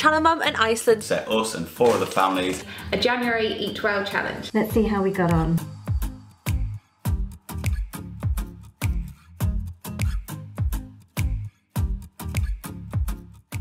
Channel Mum in Iceland set us and four other families a January Eat Well challenge. Let's see how we got on.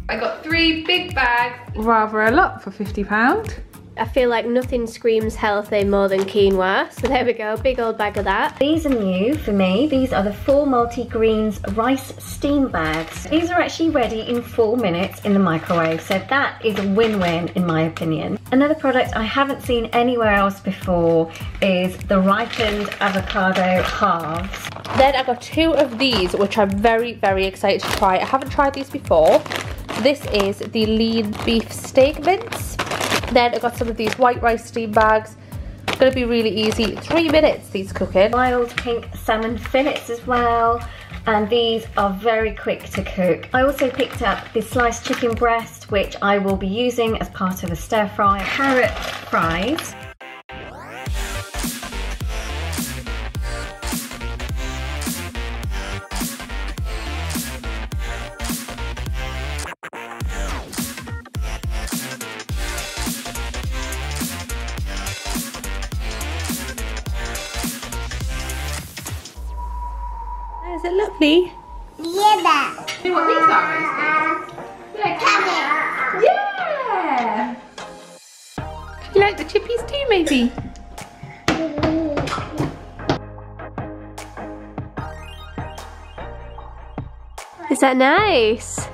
I got three big bags, rather a lot for £50. I feel like nothing screams healthy more than quinoa. So there we go, big old bag of that. These are new for me. These are the Four Multi Greens rice steam bags. These are actually ready in four minutes in the microwave. So that is a win-win in my opinion. Another product I haven't seen anywhere else before is the ripened avocado halves. Then I got two of these, which I'm very, very excited to try. I haven't tried these before. This is the lean beef steak mince. Then I got some of these white rice steam bags. It's gonna be really easy. Three minutes these cooking. Wild pink salmon fillets as well. And these are very quick to cook. I also picked up the sliced chicken breast, which I will be using as part of a stir fry. Carrot fries. Is it lovely? Yeah. See what these are, Rosie? Yeah. Yeah! You like the chippies too, maybe? Is that nice?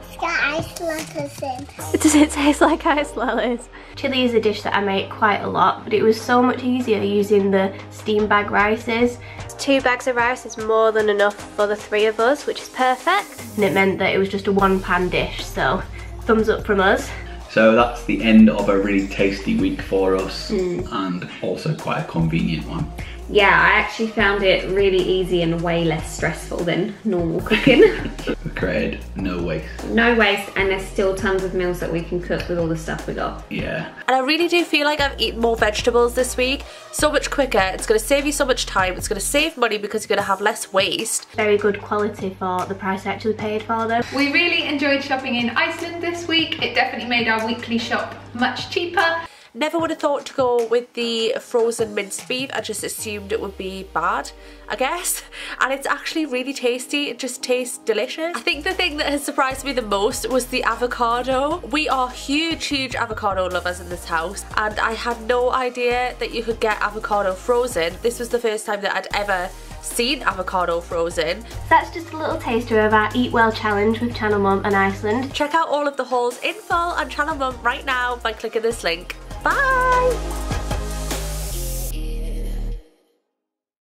It's got ice lettuce in. Does it taste like ice lollies? Chili is a dish that I make quite a lot, but it was so much easier using the steam bag rices. Two bags of rice is more than enough for the three of us, which is perfect. And it meant that it was just a one pan dish, so thumbs up from us. So that's the end of a really tasty week for us mm. and also quite a convenient one. Yeah, I actually found it really easy and way less stressful than normal cooking. We created no waste. no waste and there's still tons of meals that we can cook with all the stuff we got. Yeah. And I really do feel like I've eaten more vegetables this week. So much quicker. It's going to save you so much time. It's going to save money because you're going to have less waste. Very good quality for the price I actually paid for them. We really enjoyed shopping in Iceland this week. It definitely made our weekly shop much cheaper. Never would have thought to go with the frozen minced beef. I just assumed it would be bad, I guess. And it's actually really tasty. It just tastes delicious. I think the thing that has surprised me the most was the avocado. We are huge, huge avocado lovers in this house. And I had no idea that you could get avocado frozen. This was the first time that I'd ever seen avocado frozen. That's just a little taster of our Eat Well challenge with Channel Mum and Iceland. Check out all of the hauls in full on Channel Mum right now by clicking this link. Bye.